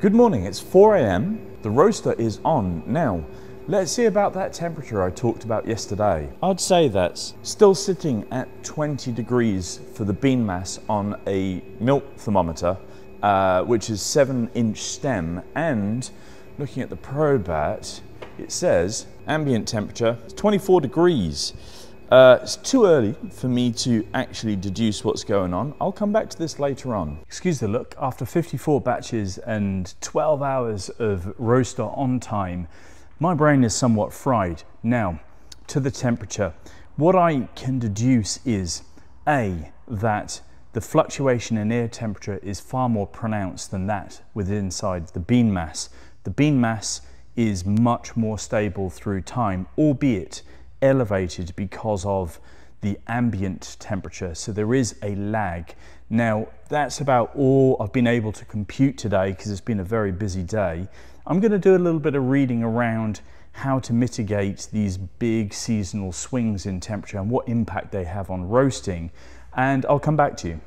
Good morning, it's 4 a.m. The roaster is on now. Let's see about that temperature I talked about yesterday. I'd say that's still sitting at 20 degrees for the bean mass on a milk thermometer, uh, which is 7 inch stem. And looking at the probat, it says ambient temperature is 24 degrees. Uh, it's too early for me to actually deduce what's going on. I'll come back to this later on. Excuse the look, after 54 batches and 12 hours of roaster on time, my brain is somewhat fried. Now, to the temperature. What I can deduce is A, that the fluctuation in air temperature is far more pronounced than that within inside the bean mass. The bean mass is much more stable through time, albeit elevated because of the ambient temperature. So there is a lag. Now, that's about all I've been able to compute today because it's been a very busy day. I'm going to do a little bit of reading around how to mitigate these big seasonal swings in temperature and what impact they have on roasting. And I'll come back to you.